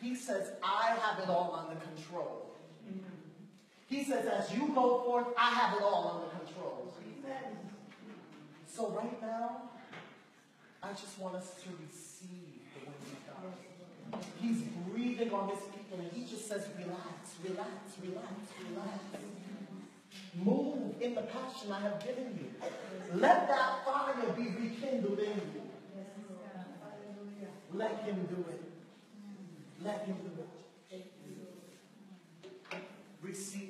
He says, I have it all under control. He says, as you go forth, I have it all under control. So right now, I just want us to receive the wind of God. He's breathing on his people and he just says, relax, relax, relax, relax. Move in the passion I have given you. Let that fire be rekindled in you. Let him do it. Let him do it. Receive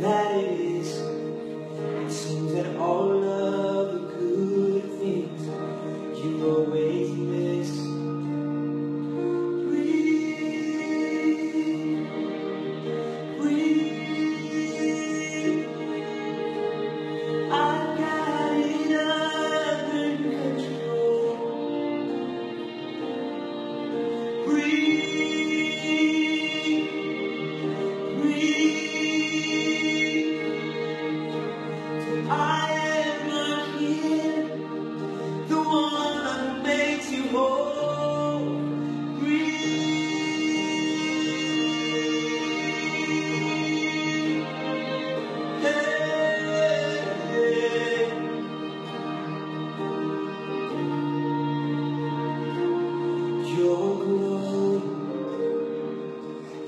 that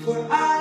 For I